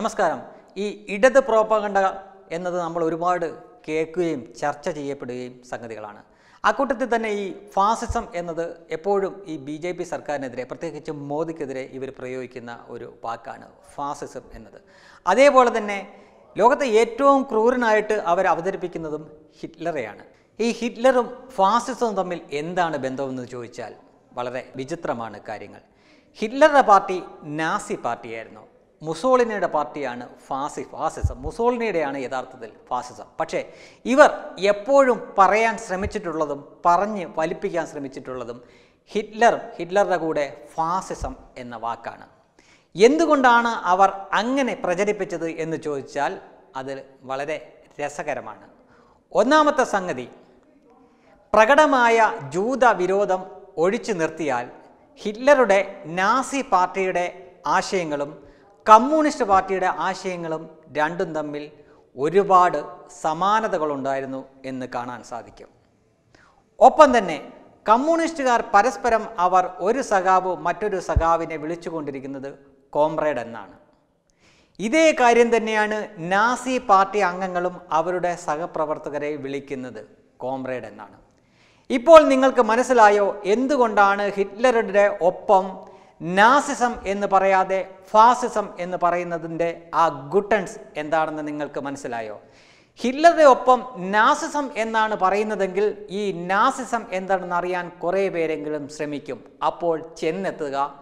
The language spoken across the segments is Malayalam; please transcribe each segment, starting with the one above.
നമസ്കാരം. ഈ ഇടത് പ്രോപ്പകണ്ട എന്നത് നമ്മൾ ഒരുപാട് കേൾക്കുകയും ചർച്ച ചെയ്യപ്പെടുകയും സംഗതികളാണ്. അക്കൂട്ടത്തിൽ തന്നെ ഈ ഫാസിസം എന്നത് എപ്പോഴും ഈ ബി ജെ പി സർക്കാരിനെതിരെ പ്രത്യേകിച്ച് മോദിക്കെതിരെ ഇവർ പ്രയോഗിക്കുന്ന ഒരു വാക്കാണ് ഫാസിസം എന്നത്. അതേപോലെ തന്നെ ലോകത്തെ ഏറ്റവും ക്രൂരനായിട്ട് അവർ അവതരിപ്പിക്കുന്നതും ഹിറ്റ്ലറെയാണ്. ഈ ഹിറ്റ്ലറും ഫാസിസവും തമ്മിൽ എന്താണ് ബന്ധമെന്ന് ചോദിച്ചാൽ വളരെ വിചിത്രമാണ് കാര്യങ്ങൾ. ഹിറ്റ്ലറുടെ പാർട്ടി നാസി പാർട്ടിയായിരുന്നു. മുസോളിനിയുടെ പാർട്ടിയാണ് ഫാസി ഫാസിസം. മുസോളിനിയുടെയാണ് യഥാർത്ഥത്തിൽ ഫാസിസം. പക്ഷേ ഇവർ എപ്പോഴും പറയാൻ ശ്രമിച്ചിട്ടുള്ളതും പറഞ്ഞ് വലിപ്പിക്കാൻ ശ്രമിച്ചിട്ടുള്ളതും ഹിറ്റ്ലർ ഹിറ്റ്ലറുടെ കൂടെ ഫാസിസം എന്ന വാക്കാണ്. എന്തുകൊണ്ടാണ് അവർ അങ്ങനെ പ്രചരിപ്പിച്ചത് എന്ന് ചോദിച്ചാൽ അത് വളരെ രസകരമാണ്. ഒന്നാമത്തെ സംഗതി പ്രകടമായ ജൂത വിരോധം ഒഴിച്ചു നിർത്തിയാൽ ഹിറ്റ്ലറുടെ നാസി പാർട്ടിയുടെ ആശയങ്ങളും കമ്മ്യൂണിസ്റ്റ് പാർട്ടിയുടെ ആശയങ്ങളും രണ്ടും തമ്മിൽ ഒരുപാട് സമാനതകളുണ്ടായിരുന്നു എന്ന് കാണാൻ സാധിക്കും. ഒപ്പം തന്നെ കമ്മ്യൂണിസ്റ്റുകാർ പരസ്പരം അവർ ഒരു സഖാവ് മറ്റൊരു സഖാവിനെ വിളിച്ചുകൊണ്ടിരിക്കുന്നത് കോംറേഡ് എന്നാണ്. ഇതേ കാര്യം തന്നെയാണ് നാസി പാർട്ടി അംഗങ്ങളും അവരുടെ സഹപ്രവർത്തകരെ വിളിക്കുന്നത് കോംറേഡ് എന്നാണ്. ഇപ്പോൾ നിങ്ങൾക്ക് മനസ്സിലായോ എന്തുകൊണ്ടാണ് ഹിറ്റ്ലറുടെ ഒപ്പം നാസിസം എന്ന് പറയാതെ ഫാസിസം എന്ന് പറയുന്നതിന്റെ ആ ഗുട്ടൻസ് എന്താണെന്ന് നിങ്ങൾക്ക് മനസ്സിലായോ? ഹില്ലറുടെ ഒപ്പം നാസിസം എന്നാണ് പറയുന്നതെങ്കിൽ ഈ നാസിസം എന്താണെന്ന് അറിയാൻ കുറേ പേരെങ്കിലും ശ്രമിക്കും. അപ്പോൾ ചെന്നെത്തുക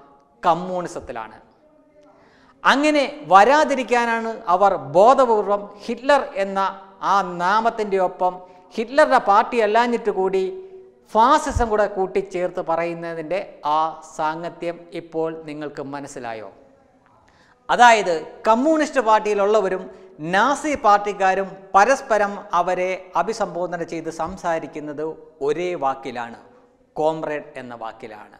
കമ്മ്യൂണിസത്തിലാണ്. അങ്ങനെ വരാതിരിക്കാനാണ് അവർ ബോധപൂർവം ഹിറ്റ്ലർ എന്ന ആ നാമത്തിന്റെ ഒപ്പം ഹിറ്റ്ലറുടെ പാർട്ടി അല്ലാഞ്ഞിട്ട് കൂടി ഫാസിസം കൂടെ കൂട്ടിച്ചേർത്ത് പറയുന്നതിന്റെ ആ സാങ്കത്യം ഇപ്പോൾ നിങ്ങൾക്ക് മനസ്സിലായോ? അതായത് കമ്മ്യൂണിസ്റ്റ് പാർട്ടിയിലുള്ളവരും നാസി പാർട്ടിക്കാരും പരസ്പരം അവരെ അഭിസംബോധന ചെയ്ത് സംസാരിക്കുന്നത് ഒരേ വാക്കിലാണ് കോംറേഡ് എന്ന വാക്കിലാണ്.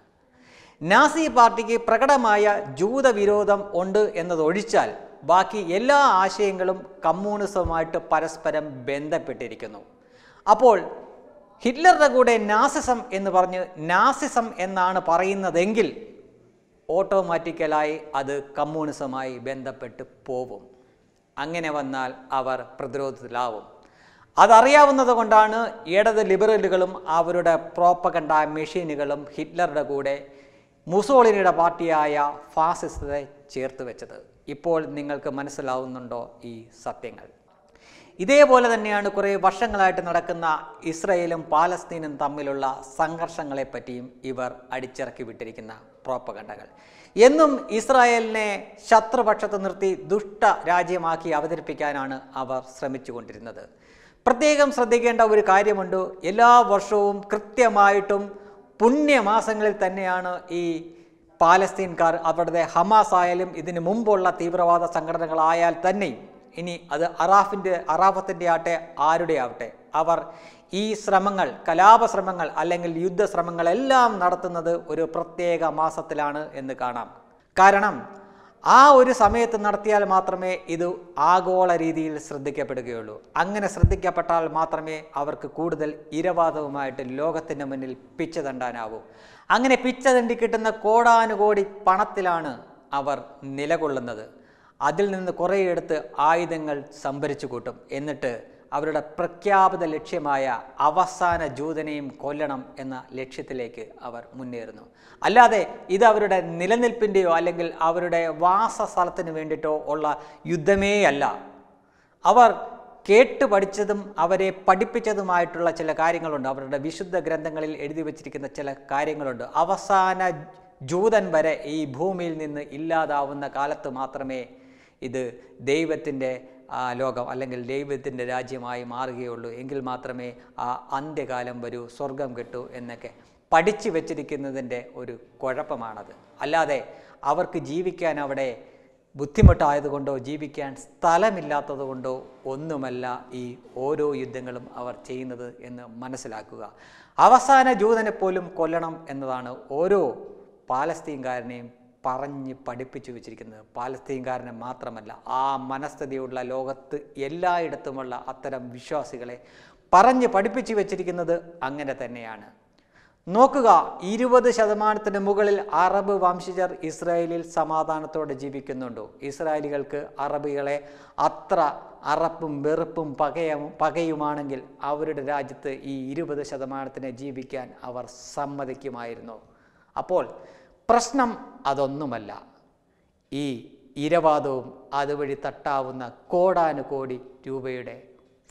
നാസി പാർട്ടിക്ക് പ്രകടമായ ജൂതവിരോധം ഉണ്ട് എന്നതൊഴിച്ചാൽ ബാക്കി എല്ലാ ആശയങ്ങളും കമ്മ്യൂണിസവുമായിട്ട് പരസ്പരം ബന്ധപ്പെട്ടിരിക്കുന്നു. അപ്പോൾ ഹിറ്റ്ലറുടെ കൂടെ നാസിസം എന്ന് പറഞ്ഞ് നാസിസം എന്നാണ് പറയുന്നതെങ്കിൽ ഓട്ടോമാറ്റിക്കലായി അത് കമ്മ്യൂണിസമായി ബന്ധപ്പെട്ട് പോവും. അങ്ങനെ വന്നാൽ അവർ പ്രതിരോധത്തിലാവും. അതറിയാവുന്നത് കൊണ്ടാണ് ഇടത് ലിബറലുകളും അവരുടെ പ്രോപ്പകണ്ട മെഷീനുകളും ഹിറ്റ്ലറുടെ കൂടെ മുസോളിനിയുടെ പാർട്ടിയായ ഫാസിസത്തെ ചേർത്ത് വെച്ചത്. ഇപ്പോൾ നിങ്ങൾക്ക് മനസ്സിലാവുന്നുണ്ടോ ഈ സത്യങ്ങൾ? ഇതേപോലെ തന്നെയാണ് കുറേ വർഷങ്ങളായിട്ട് നടക്കുന്ന ഇസ്രയേലും പാലസ്തീനും തമ്മിലുള്ള സംഘർഷങ്ങളെപ്പറ്റിയും ഇവർ അടിച്ചിറക്കി വിട്ടിരിക്കുന്ന പ്രോപ്പകണ്ടകൾ എന്നും ഇസ്രായേലിനെ ശത്രുപക്ഷത്ത് നിർത്തി ദുഷ്ട രാജ്യമാക്കി അവതരിപ്പിക്കാനാണ് അവർ ശ്രമിച്ചുകൊണ്ടിരുന്നത്. പ്രത്യേകം ശ്രദ്ധിക്കേണ്ട ഒരു കാര്യമുണ്ട്. എല്ലാ വർഷവും കൃത്യമായിട്ടും പുണ്യമാസങ്ങളിൽ തന്നെയാണ് ഈ പാലസ്തീൻകാർ അവരുടെ ഹമാസ് ആയാലും ഇതിനു മുമ്പുള്ള തീവ്രവാദ സംഘടനകളായാൽ തന്നെയും ഇനി അത് അറാഫിന്റെ അറാഫത്തിന്റെ ആട്ടെ ആരുടെ ആവട്ടെ? അവർ ഈ ശ്രമങ്ങൾ കലാപശ്രമങ്ങൾ അല്ലെങ്കിൽ യുദ്ധശ്രമങ്ങളെല്ലാം നടത്തുന്നത് ഒരു പ്രത്യേക മാസത്തിലാണ് എന്ന് കാണാം. കാരണം ആ ഒരു സമയത്ത് നടത്തിയാൽ മാത്രമേ ഇത് ആഗോള രീതിയിൽ ശ്രദ്ധിക്കപ്പെടുകയുള്ളൂ. അങ്ങനെ ശ്രദ്ധിക്കപ്പെട്ടാൽ മാത്രമേ അവർക്ക് കൂടുതൽ ഇരവാദവുമായിട്ട് ലോകത്തിന്റെ മുന്നിൽ പിച്ച തണ്ടാനാവൂ. അങ്ങനെ പിച്ച തണ്ടി കിട്ടുന്ന കോടാനുകോടി പണത്തിലാണ് അവർ നിലകൊള്ളുന്നത്. അതിൽ നിന്ന് കുറേയെടുത്ത് ആയുധങ്ങൾ സംഭരിച്ചു കൂട്ടും. എന്നിട്ട് അവരുടെ പ്രഖ്യാപിത ലക്ഷ്യമായ അവസാന ജൂതനെയും കൊല്ലണം എന്ന ലക്ഷ്യത്തിലേക്ക് അവർ മുന്നേറുന്നു. അല്ലാതെ ഇത് അവരുടെ നിലനിൽപ്പിന്റെയോ അല്ലെങ്കിൽ അവരുടെ വാസസ്ഥലത്തിന് വേണ്ടിയിട്ടോ ഉള്ള യുദ്ധമേ അല്ല. അവർ കേട്ട് പഠിച്ചതും അവരെ പഠിപ്പിച്ചതുമായിട്ടുള്ള ചില കാര്യങ്ങളുണ്ട്. അവരുടെ വിശുദ്ധ ഗ്രന്ഥങ്ങളിൽ എഴുതി വച്ചിരിക്കുന്ന ചില കാര്യങ്ങളുണ്ട്. അവസാന ജൂതൻ വരെ ഈ ഭൂമിയിൽ നിന്ന് ഇല്ലാതാവുന്ന കാലത്ത് മാത്രമേ ഇത് ദൈവത്തിന്റെ ലോകം അല്ലെങ്കിൽ ദൈവത്തിന്റെ രാജ്യമായി മാറുകയുള്ളൂ. എങ്കിൽ മാത്രമേ ആ അന്ത്യകാലം വരൂ സ്വർഗം കിട്ടൂ എന്നൊക്കെ പഠിച്ചു വച്ചിരിക്കുന്നതിന്റെ ഒരു കുഴപ്പമാണത്. അല്ലാതെ അവർക്ക് ജീവിക്കാൻ അവിടെ ബുദ്ധിമുട്ടായതുകൊണ്ടോ ജീവിക്കാൻ സ്ഥലമില്ലാത്തത് കൊണ്ടോ ഒന്നുമല്ല ഈ ഓരോ യുദ്ധങ്ങളും അവർ ചെയ്യുന്നത് എന്ന് മനസ്സിലാക്കുക. അവസാന ജൂതനെ പോലും കൊല്ലണം എന്നതാണ് ഓരോ പാലസ്തീൻകാരനെയും പറഞ്ഞ് പഠിപ്പിച്ചു വെച്ചിരിക്കുന്നത് പാലസ്തീൻകാരനെ മാത്രമല്ല ആ മനസ്ഥിതിയുള്ള ലോകത്ത് എല്ലായിടത്തുമുള്ള അത്തരം വിശ്വാസികളെ പറഞ്ഞ് പഠിപ്പിച്ചു വെച്ചിരിക്കുന്നത് അങ്ങനെ തന്നെയാണ്. നോക്കുക ഇരുപത് ശതമാനത്തിന് മുകളിൽ അറബ് വംശജർ ഇസ്രായേലിൽ സമാധാനത്തോടെ ജീവിക്കുന്നുണ്ടോ? ഇസ്രായേലികൾക്ക് അറബികളെ അത്ര അറപ്പും വെറുപ്പും പകയും പകയുമാണെങ്കിൽ അവരുടെ രാജ്യത്ത് ഈ ഇരുപത് ശതമാനത്തിന് ജീവിക്കാൻ അവർ സമ്മതിക്കുമായിരുന്നു. അപ്പോൾ പ്രശ്നം അതൊന്നുമല്ല. ഈ ഇരവാദവും അതുവഴി തട്ടാവുന്ന കോടാനുകോടി രൂപയുടെ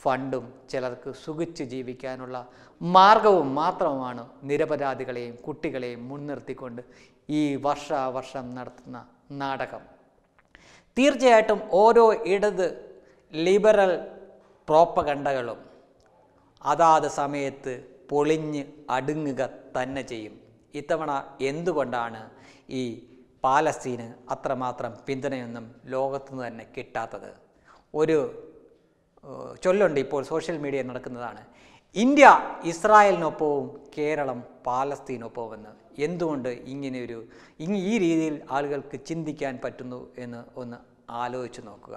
ഫണ്ടും ചിലർക്ക് സുഖിച്ച് ജീവിക്കാനുള്ള മാർഗവും മാത്രമാണ് നിരപരാധികളെയും കുട്ടികളെയും മുൻനിർത്തിക്കൊണ്ട് ഈ വർഷാവർഷം നടത്തുന്ന നാടകം. തീർച്ചയായിട്ടും ഓരോ ഇടത് ലിബറൽ പ്രോപ്പകണ്ടകളും അതാത് സമയത്ത് പൊളിഞ്ഞ് അടുങ്ങുക തന്നെ ചെയ്യും. ഇത്തവണ എന്തുകൊണ്ടാണ് ഈ പാലസ്തീന് അത്രമാത്രം പിന്തുണയൊന്നും ലോകത്തുനിന്ന് തന്നെ കിട്ടാത്തത്? ഒരു ചൊല്ലുണ്ട് ഇപ്പോൾ സോഷ്യൽ മീഡിയ നടക്കുന്നതാണ്. ഇന്ത്യ ഇസ്രായേലിനൊപ്പവും കേരളം പാലസ്തീനൊപ്പവുമെന്ന്. എന്തുകൊണ്ട് ഇങ്ങനെയൊരു ഇങ്ങനെ ഈ രീതിയിൽ ആളുകൾക്ക് ചിന്തിക്കാൻ പറ്റുന്നു എന്ന് ഒന്ന് ആലോചിച്ച് നോക്കുക.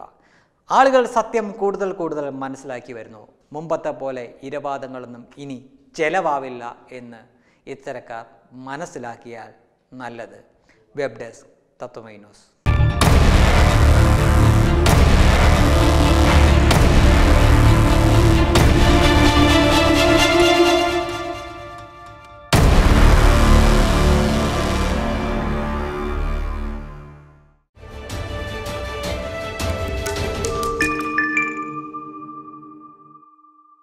ആളുകൾ സത്യം കൂടുതൽ കൂടുതൽ മനസ്സിലാക്കി വരുന്നു. മുമ്പത്തെ പോലെ ഇരവാദങ്ങളൊന്നും ഇനി ചെലവാവില്ല എന്ന് ഇത്തരക്കാർ മനസ്സിലാക്കിയാൽ നല്ലത് വെബ് ഡെസ്ക് തത്വമൈ ന്യൂസ്